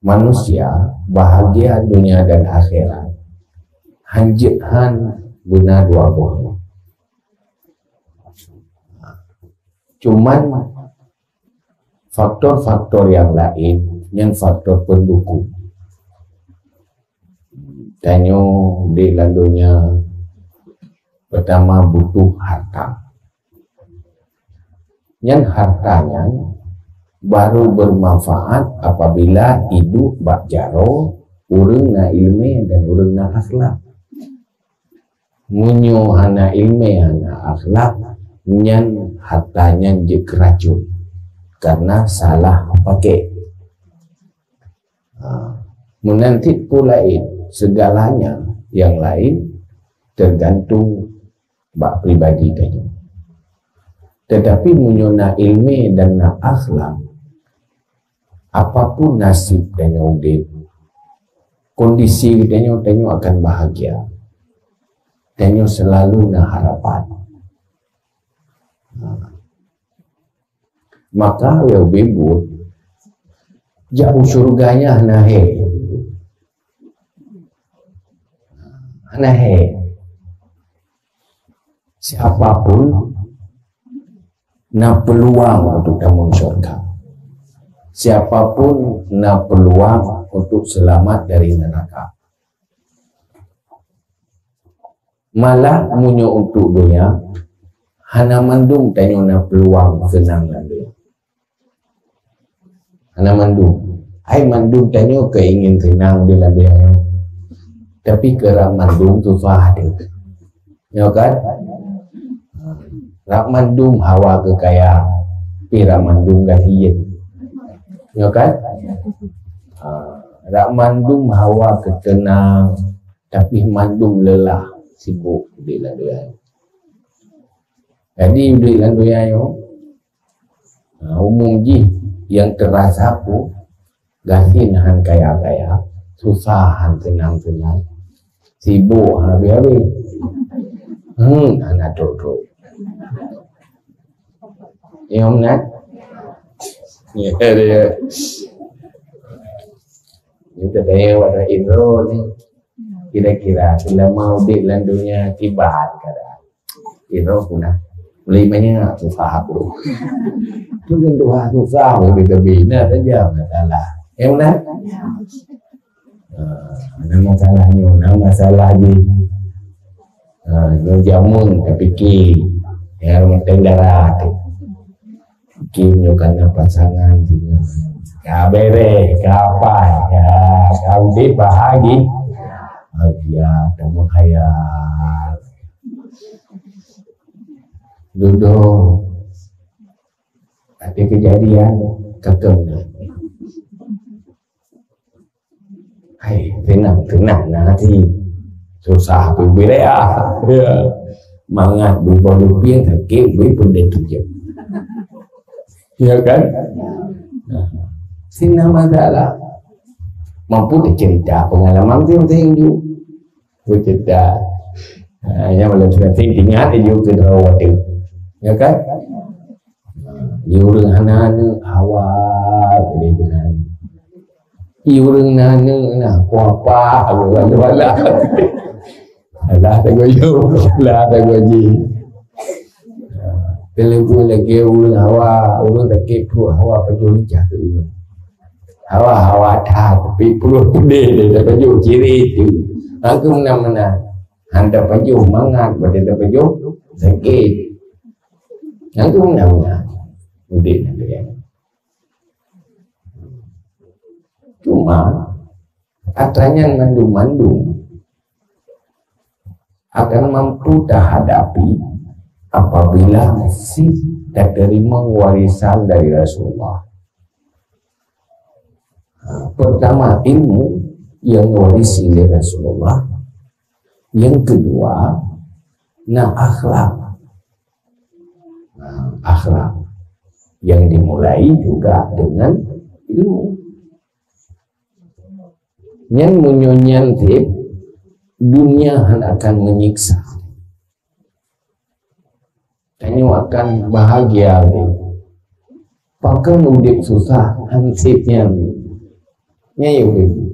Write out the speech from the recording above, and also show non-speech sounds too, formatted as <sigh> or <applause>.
manusia bahagia dunia dan akhirat. Hanjithan guna dua buah. Cuman faktor-faktor yang lain yang faktor pendukung. Tanyo di landunya pertama butuh harta. Yang hartanya baru bermanfaat apabila hidup bak jaro urang na ilme dan urang na akhlak. Munyo hana ilme hana akhlak nyan hartanya je keracun karena salah pakai. Menanti pula segalanya yang lain tergantung bak pribadi tadi. Tetapi menyona ilmi dan na akhlak apa pun nasib dan udip kondisi kita tanya akan bahagia. Tanya selalu na harapan. Maka ya bebut jauh surganya nahe Nahe siapa pun na peluang untuk damun surga siapa pun na peluang untuk selamat dari neraka. Malah munyo untuk dunia hana mandung tanyo na peluang senang dia hana mandung. Ai mandung tanyo keingin senang dia dia tapi keramandum tu fahadu ya kan? Ramandum hawa kekaya tapi ramandum gahiyin Ya kan? Ah, ha, rak mandum hawa ketenang tapi mandum lelah sibuk di landuyan. Jadi di landuyan yo ah, umum ji yang terasa aku gasin han kaya-kaya susah han tenang-tenang sibuk han biari. Hmm, anak duduk. Yang nak nat ya dia kita dia pada intro ni kira-kira bila mau di landunya tiba kada intro punah beli banyak susah aku tu kan doa susah kita bina saja masalah ya om nat ada masalah ni ada masalah di uh, jamun tapi ki ya rumah darah kini kena pasangan dia. Kabere kapa ya kau di bahagi bahagia kamu kaya duduk. Tapi kejadian kekeng hai tenang tenang nanti. Susah tu bila ah. ya. Mangat bila bila kaki bila pun dia tujuh Ya kan? Nah, sini masalah mampu cerita pengalaman tu yang tinggi bercerita yang malam sudah tinggi ingat dia juga terawat ya kan? Dia orang anak-anak awal dia bilang Iurang nana na kuapa aku kan wala. Alah tak goyo, alah <laughs> tak goji. Kalau lagi urang hawa, urang tak kepu hawa pejul jatuh. Hawa hawa dah tapi perlu pede pejul ciri itu. Aku mana mana. Anda pejul mangat pada dah pejul sakit. Aku mana Cuma katanya mandung-mandung akan mampu hadapi apabila si tak terima warisan dari Rasulullah. Pertama ilmu yang warisi dari Rasulullah. Yang kedua, nah akhlak. Nah, akhlak yang dimulai juga dengan ilmu yang menyonyantip dunia akan menyiksa Kanyu akan bahagia Pakai mudik susah hansipnya nghe ibu-ibu